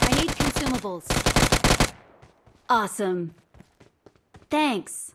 I need consumables. Awesome. Thanks.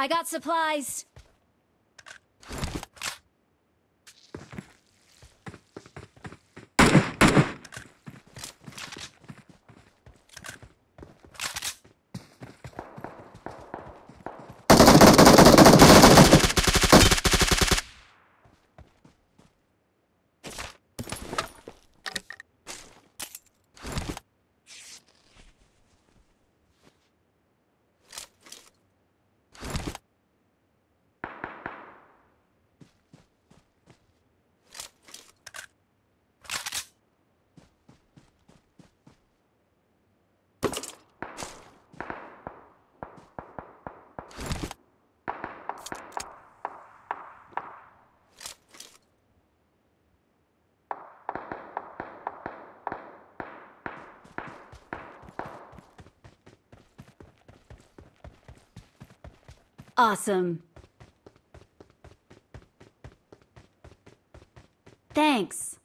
I got supplies. Awesome. Thanks.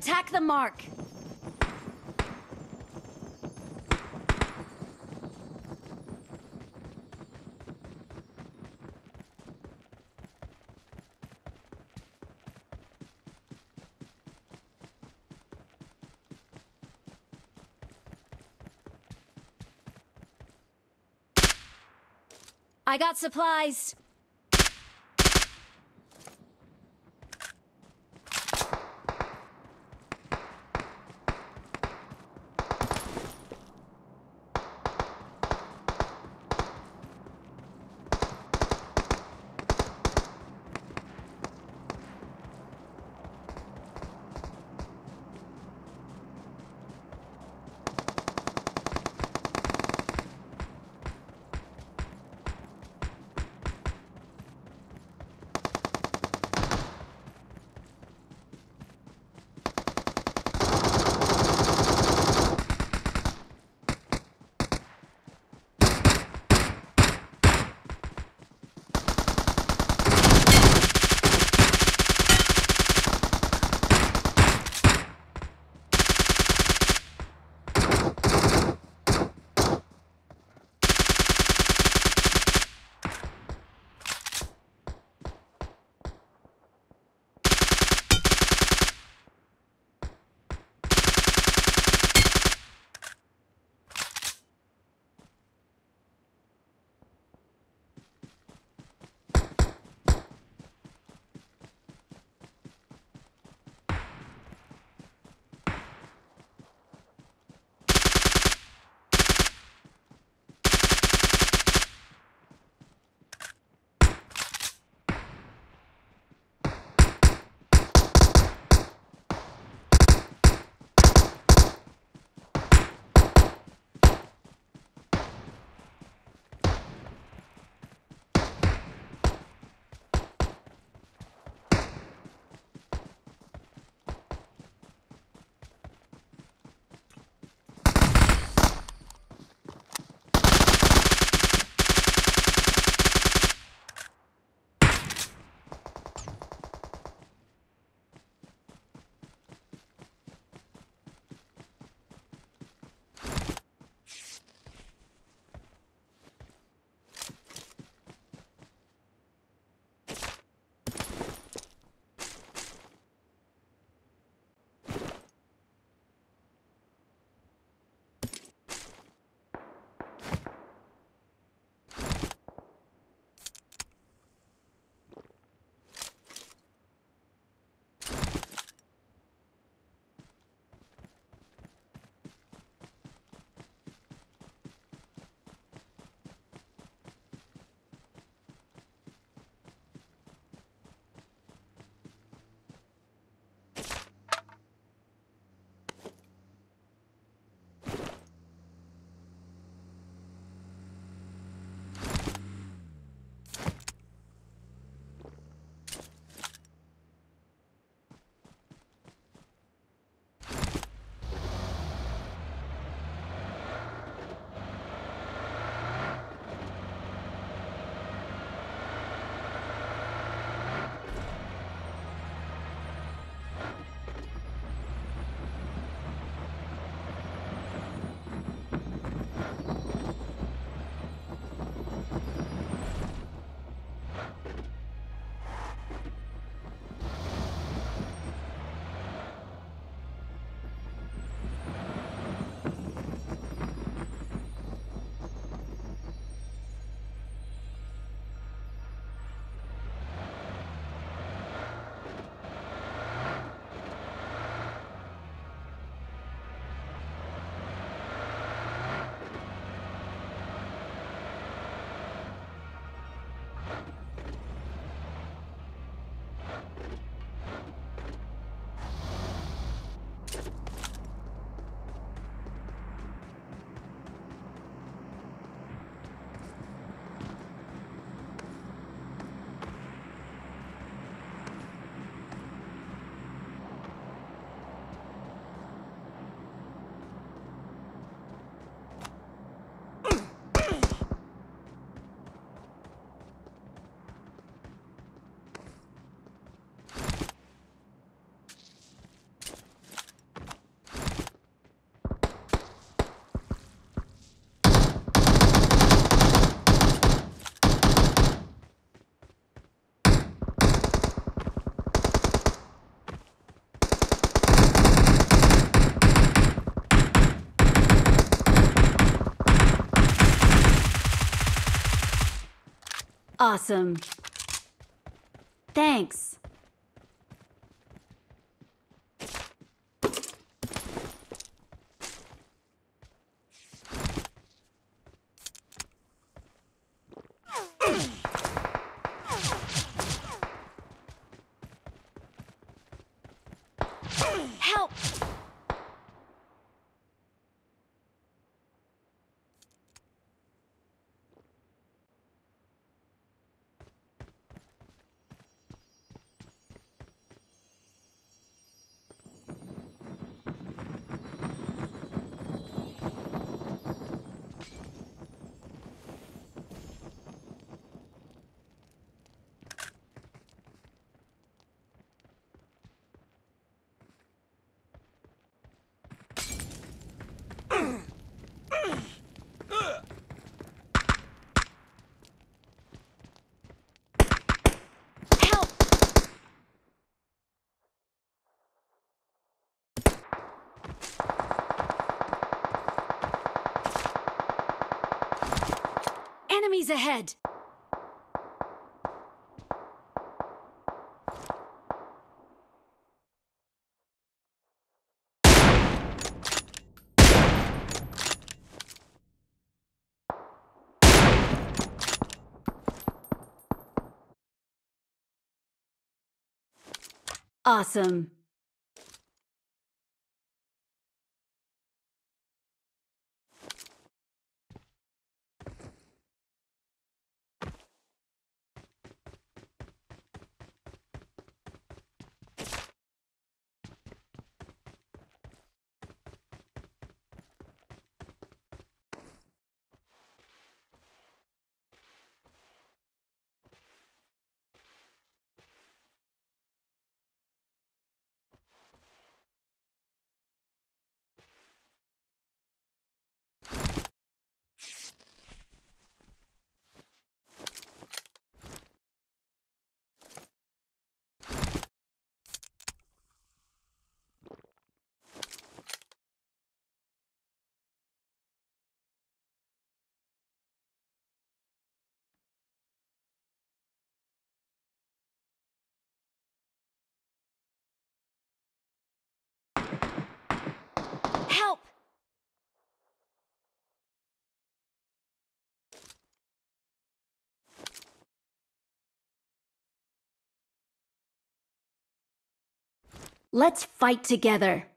Attack the mark. I got supplies. Awesome. Thanks. Help! Help! Enemies ahead! Awesome. Help! Let's fight together.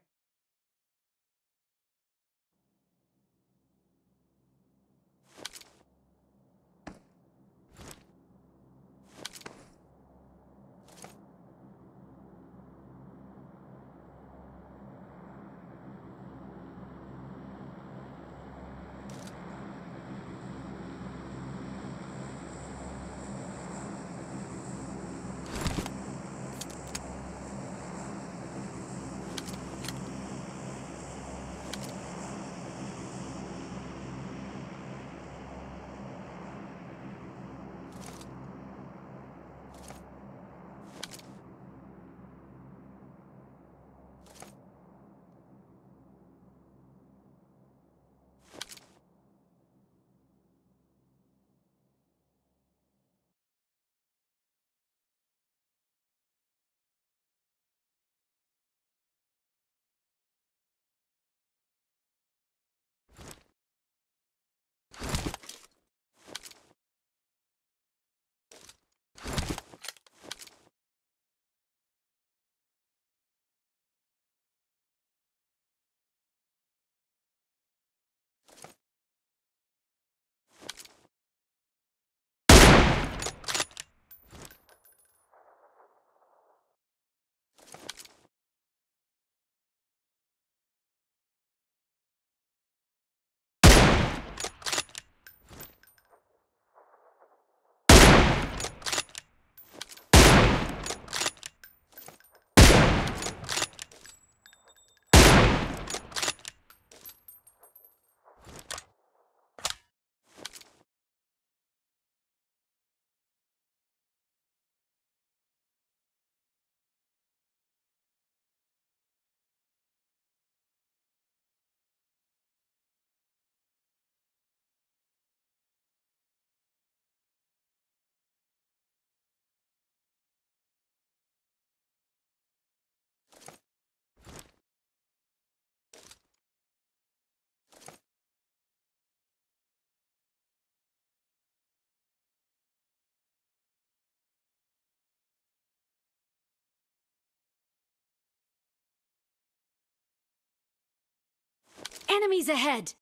Enemies ahead!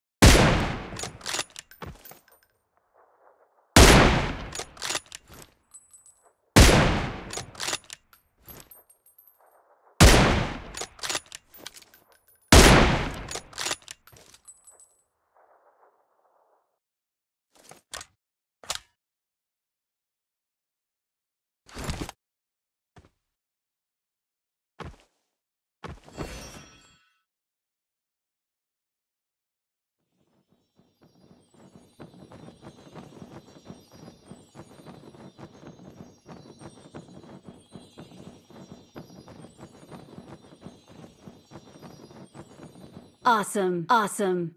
Awesome. Awesome.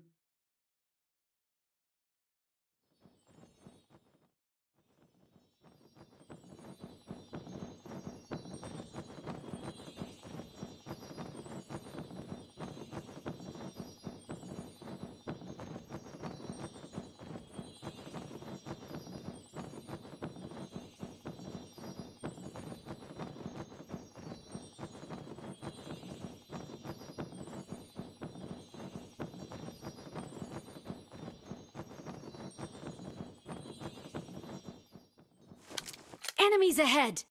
Enemies ahead!